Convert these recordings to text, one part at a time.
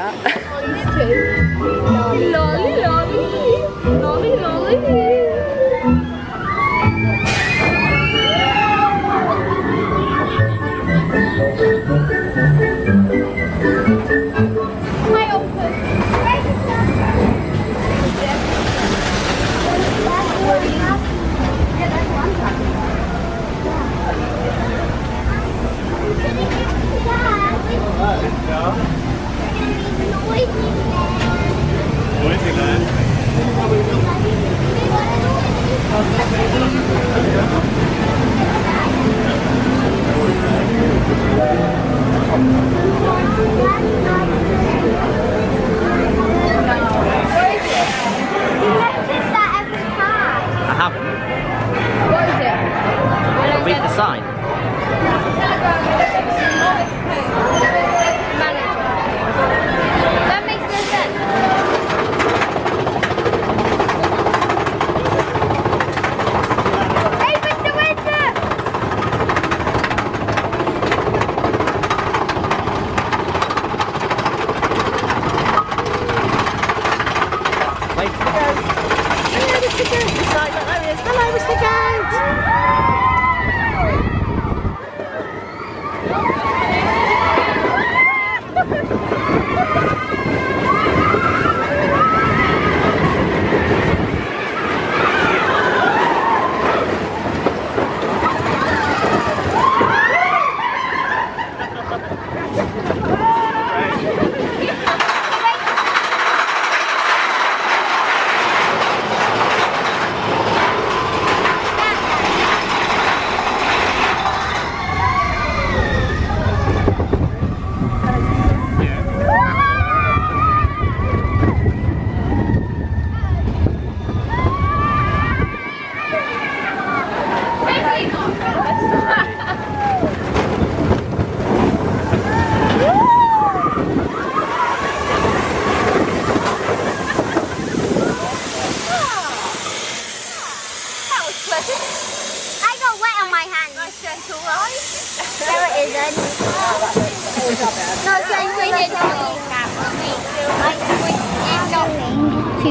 that. lolly, lolly, lolly, lolly.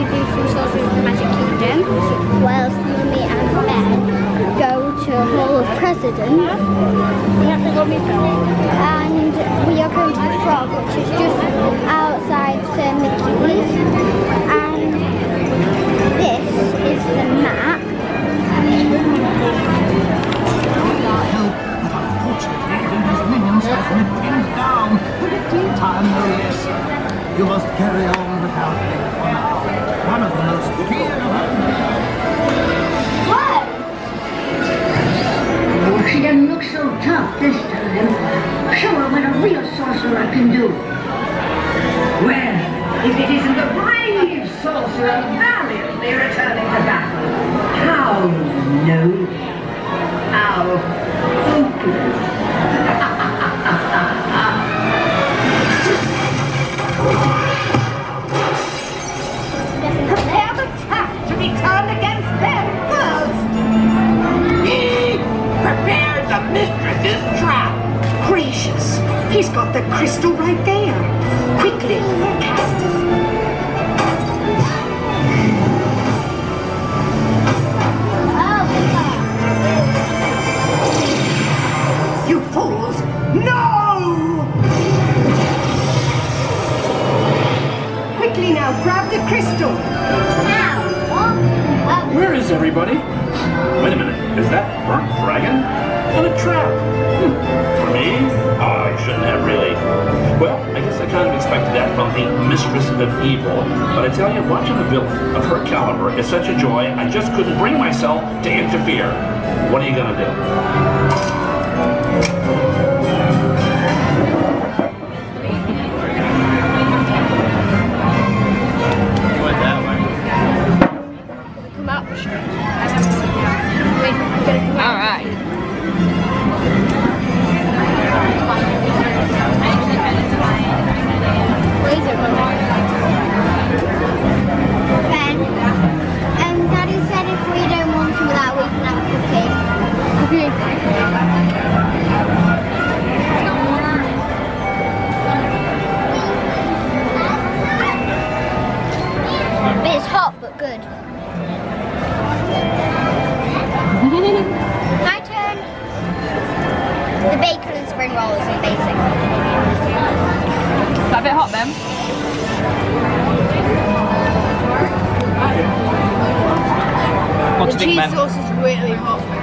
Do some Sorcerers of the Magic Kingdom. Whilst you, me and Ben go to Hall of Presidents and we are going to the Frog which is just outside Sir Mickey's and real I can do. There. Quickly. You fools! No! Quickly now, grab the crystal. Where is everybody? Wait a minute, is that burnt dragon? On a trap? Hmm. For me? Oh, I shouldn't have really. Well, I guess I kind of expected that from the Mistress of Evil. But I tell you, watching the villain of her caliber is such a joy, I just couldn't bring myself to interfere. What are you gonna do? The cheese sauce is really hot.